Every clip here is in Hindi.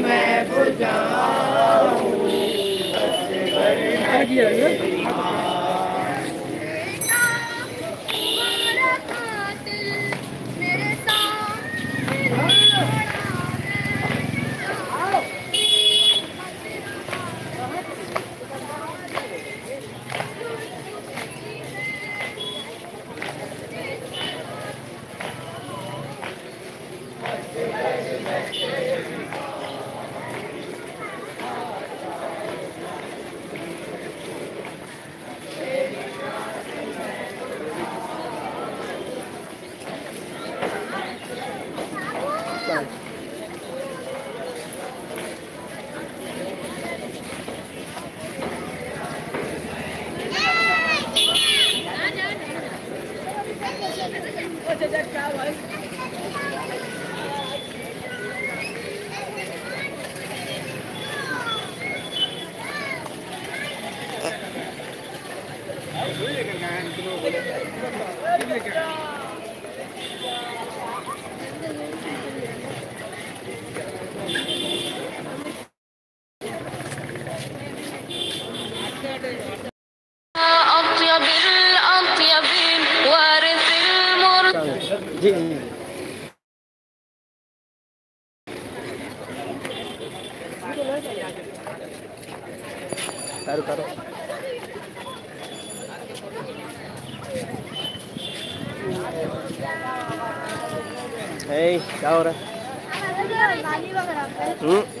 मैं बुझाऊं असगर मैं ए क्या हो रहा है गाली वगैरह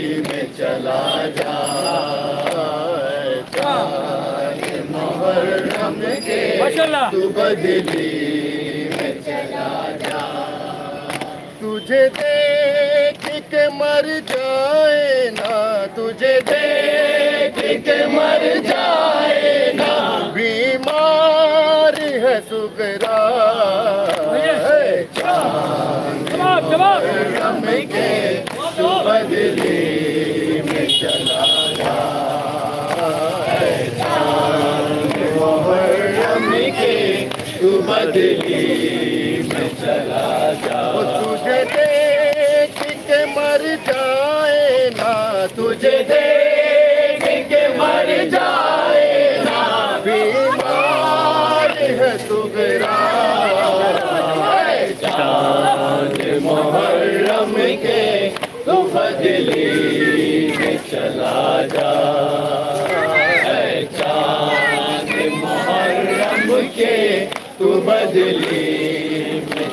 तू बदली में चला जा। तुझे देख के मर जाए ना। तुझे देख के मर जाए ना। बीमार है सुगरा। के तू बदली। बदली में चला जा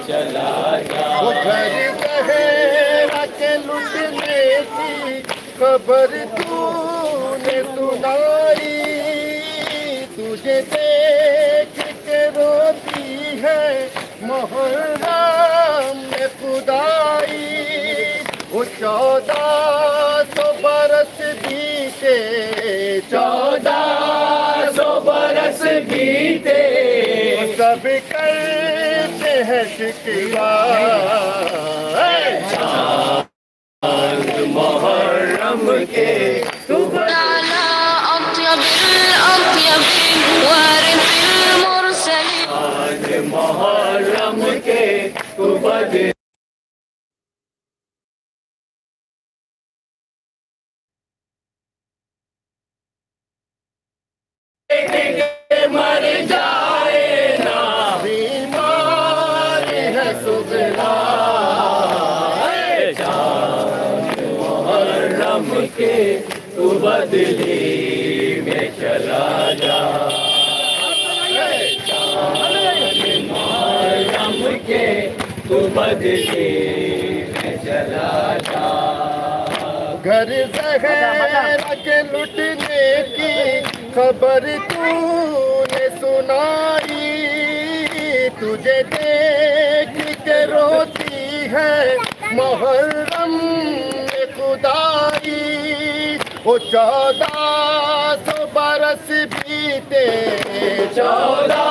चला के खबर तूने सुनाई तुझे देख के रोती है मोहर्रम में खुदाई वो चौदह सौ बरस बीते चौदह सौ बरस बीते सब करते हैं शिकवा घर जहरा के लुटने की खबर तूने सुनाई। तुझे देख के रोती है मोहर्रम में खुदाई। वो चौदह सौ बरस बीते। चौदह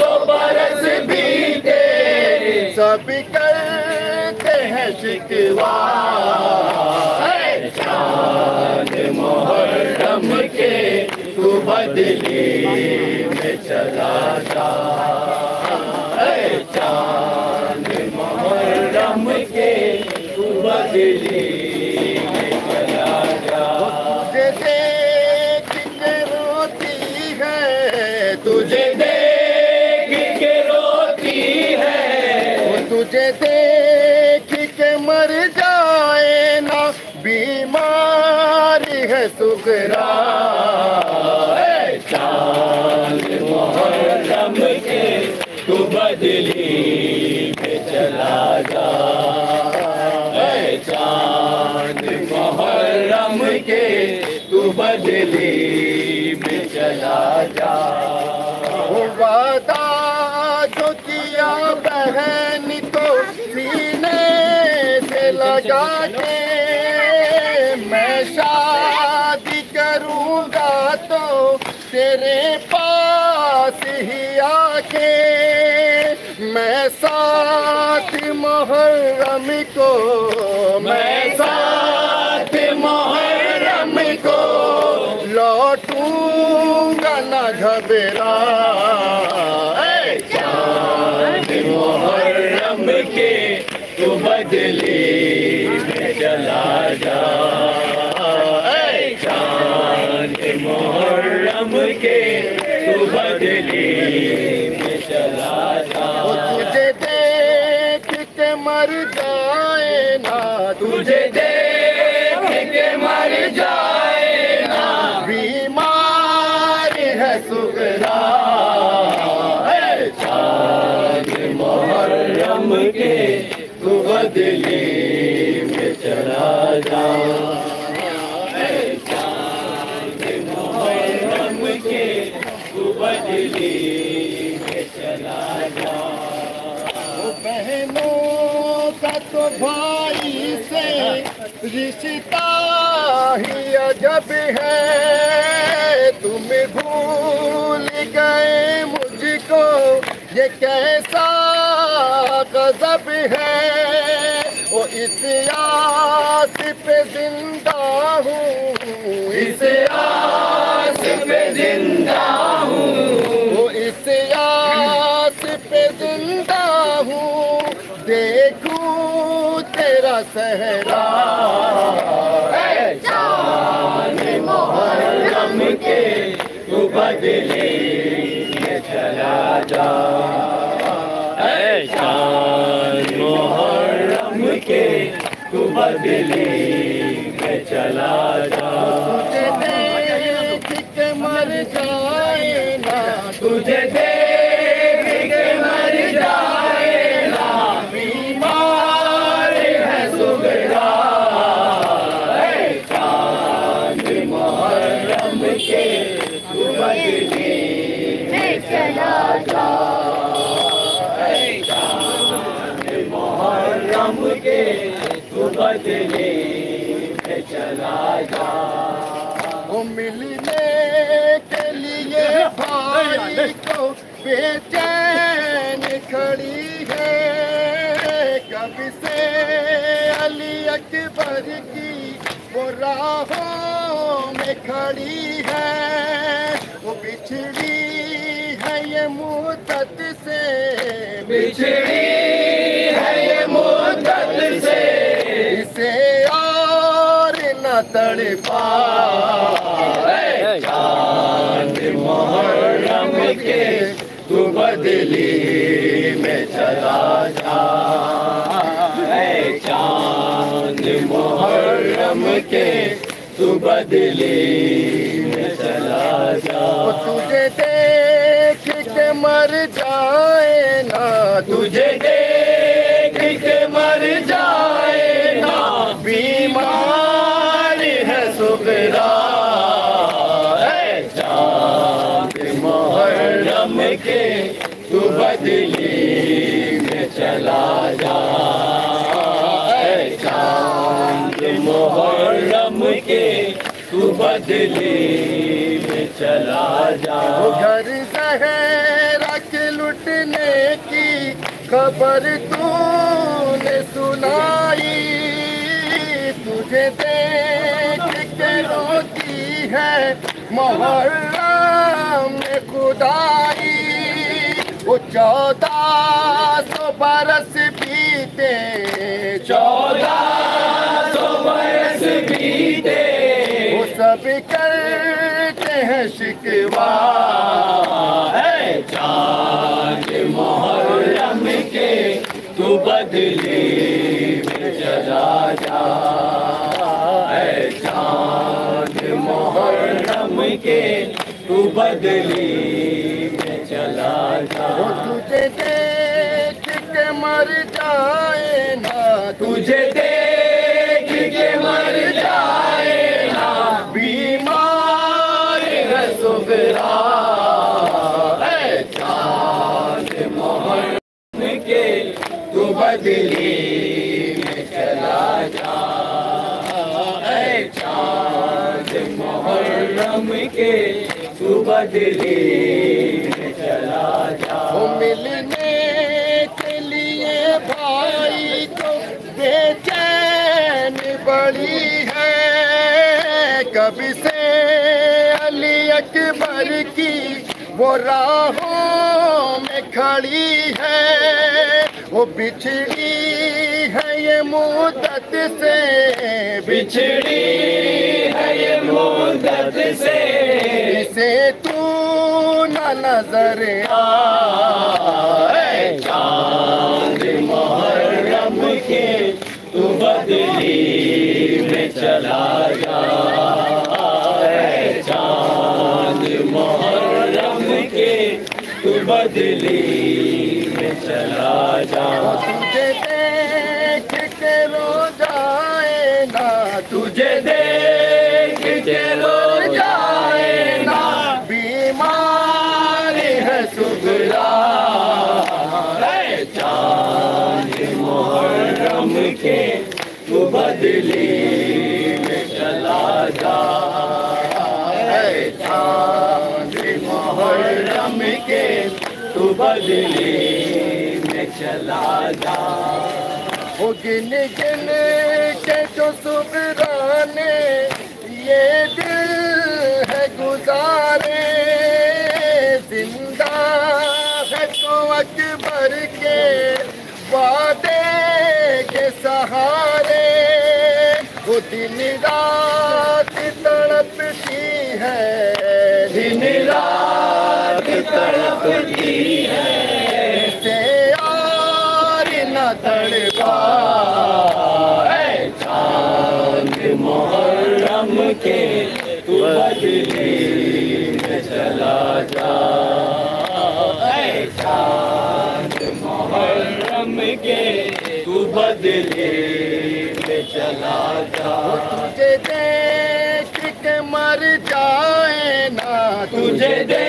सौ बरस बीते। सब करते शिकवा चाँद मुहर्रम के तू बदली में चला जा चाँद मुहर्रम के तू बदली चला जा रोती है, तुझे देख के रोती है। तुझे देख ऐ चाँद मुहर्रम के तू बदली में चला जा चाँद मुहर्रम के तू बदली में चला जा वादा जो बहन को सीने से लगा साथ मुहर्रम को मैं साथ मुहर्रम को लौटूंगा न घबरा तो भाई से रिश्ता ही अजब है। तुम भूल गए मुझको, ये कैसा गजब है। वो इस आस पे ज़िंदा हूँ। इस आस पे ज़िंदा हूँ। वो इस आस पे ज़िंदा हूँ। देखूँ तेरा सहरा। चाँद के तू बदली में चला जा। मुहर्रम के तू बदली बदली में चला जा मिलने के लिए भाई को बेचैन खड़ी है कब से अली अकबर की वो राहों में खड़ी है वो बिछड़ी है ये मुद्दत से बिछड़ी तड़पा चाँद मोहर्रम के तू बदली में चला जा के तू बदली चला जा तुझे देख के मर जाए ना, तुझे देख चला जा। चाँद मुहर्रम के तू बदली में चला जा घर सहरा के लुटने की खबर तूने सुनाई, तुझे देख के रोती है मोहर्रम खुदाई। चौदह सौ बरस बीते चौदह सौ बरस बीते वो सब करते हैं शिकवा। है चाँद मुहर्रम के तू बदली है चाँद मुहर्रम के तू बदली तुझे देख के मर जाए ना। तुझे देख के मर जाए ना। बीमार है सुगरा चाँद मोहर्रम के तू बदली में चला जा। चाँद मोहर्रम के तू बदली कभी से अली अकबर की वो राहों में खड़ी है वो बिछड़ी है ये मुद्दत से। बिछड़ी है ये मुद्दत से। इसे तू न नज़र आए बदली में चला जा। तुझे देख के रो जाए ना तुझे देख के रो जाए ना बीमार है सुगरा है चांद मुहर्रम के तू बदली में चला जा। चांद बदली में चला जा वो गिन गिन के जो सुबराने ये दिल है गुजारे, ज़िंदा है तो अकबर के वादे के सहारे वो दिन रात तड़पती है दिन रात तड़पती है से यार न तड़पा चाँद मुहर्रम के तू बदली में चला जा चाँद मुहर्रम के तू बदली में चला जा तुझे देख के मर जाए ना, तुझे देख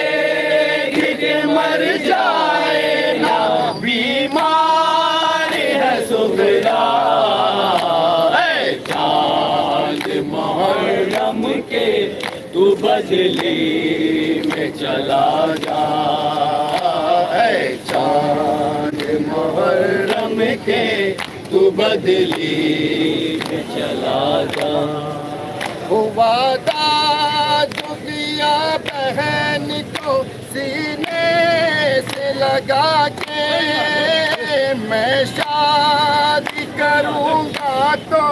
के मर जाए ना, बीमार है है चाँद मुहर्रम के तू बदली में चला जा। चाँद मुहर्रम के तू बदली में चला जा। वादा किया बहन को सीने से लगा के मैं शादी करूँगा तो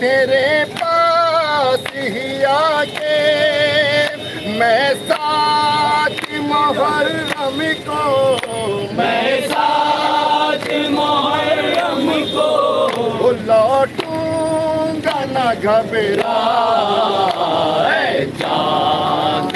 तेरे पास ही आके मैं साथ मोहर्रम को मैं साथ मोहर्रम को लौटूँगा ना घबरा जान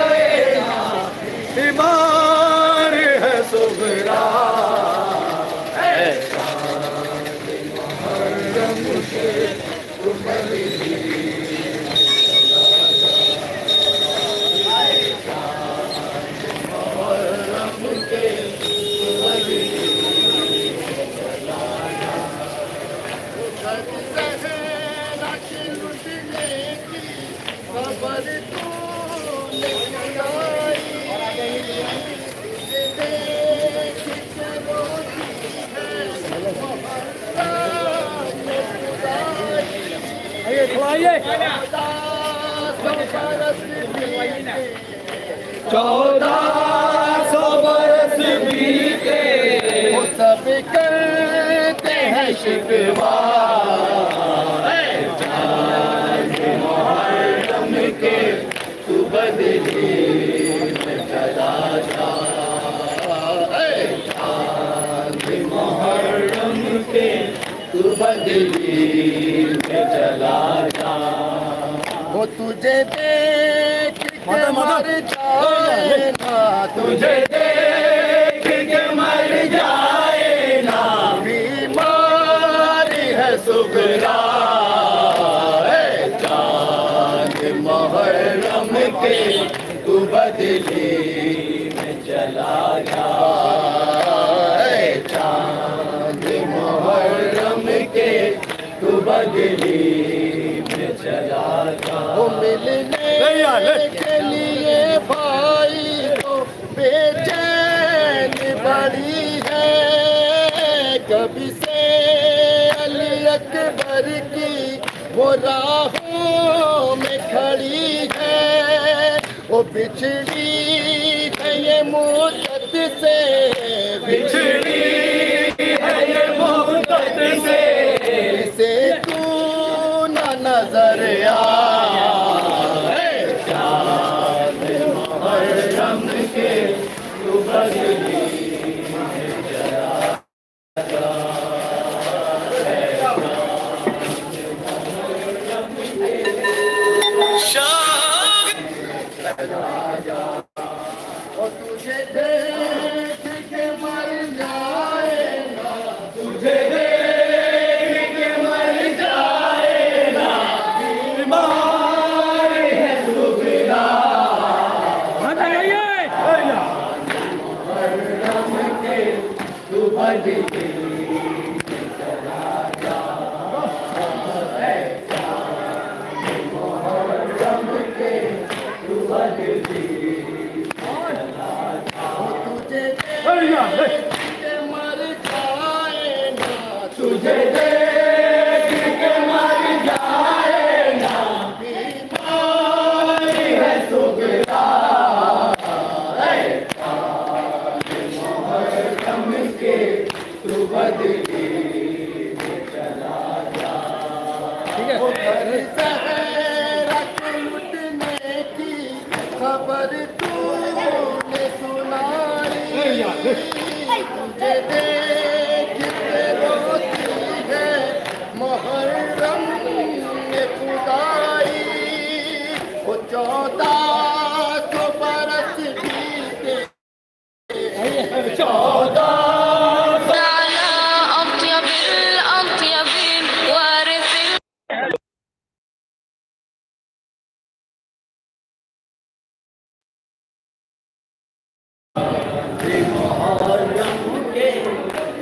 चौदह सौ बरस बीते। सब कहते हैं शिकवा। तुझे देख मर जाए तुझे देख मिलने के लिए भाई तो बड़ी है, कभी से अली अकबर की वो में खड़ी है। वो बिछड़ी है ये मोहत से। नजर आ There you go.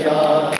Yeah.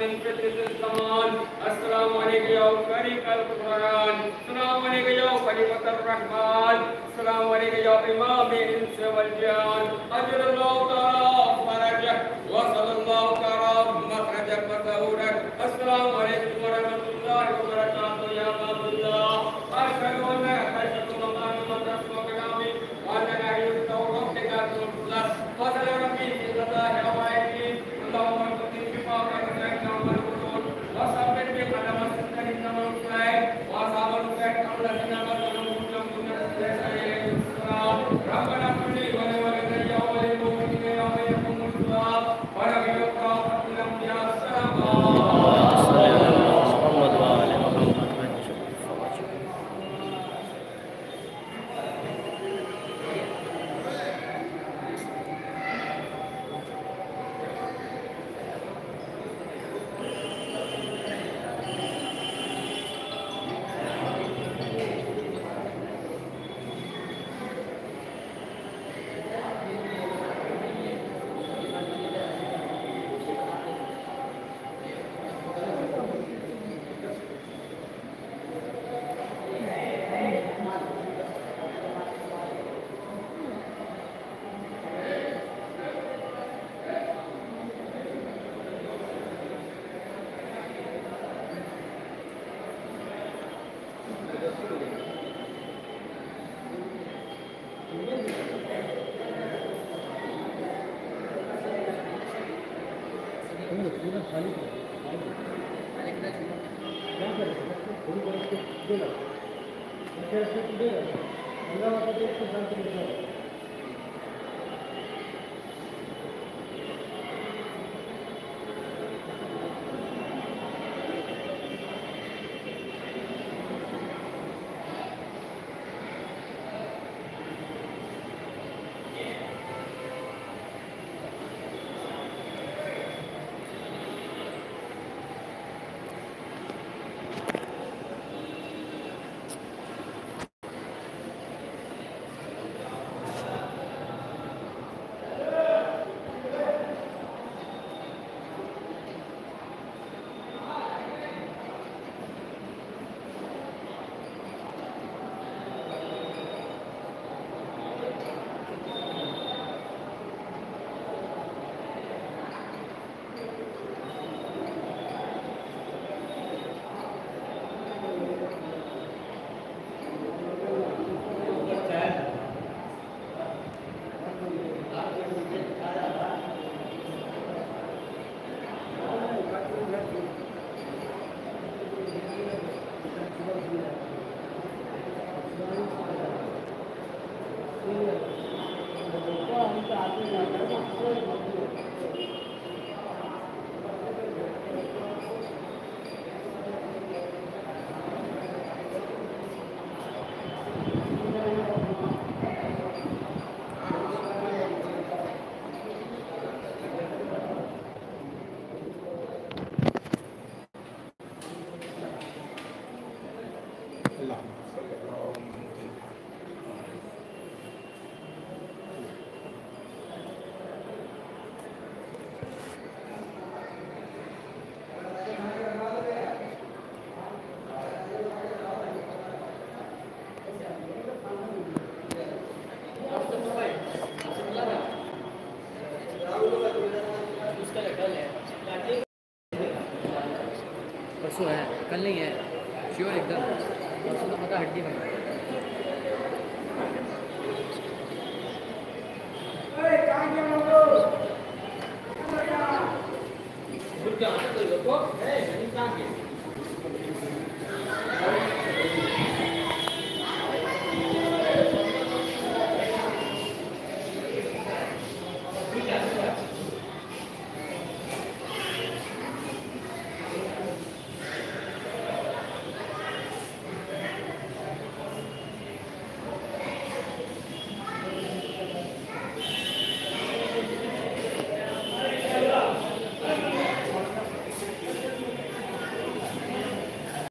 नहीं फितरत समान अस्सलाम वालेकुम या फरीकल कुरान। सलाम वालेकुम या फरीकतर रहमान। सलाम वालेकुम या इमाम इंस वल जान अजर अल्लाह ताला फरज। व सल्लल्लाहु ताला मखरज व तौरक अस्सलाम वालेकुम परसों है कल नहीं है। श्योर एकदम। परसों तो पता हड्डी में।